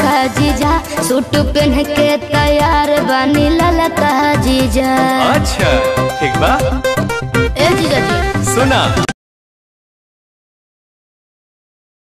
का जीजा सूट पहन के तैयार बनी ललता जीजा। अच्छा ठीक बा ए जीजा जी। सुना।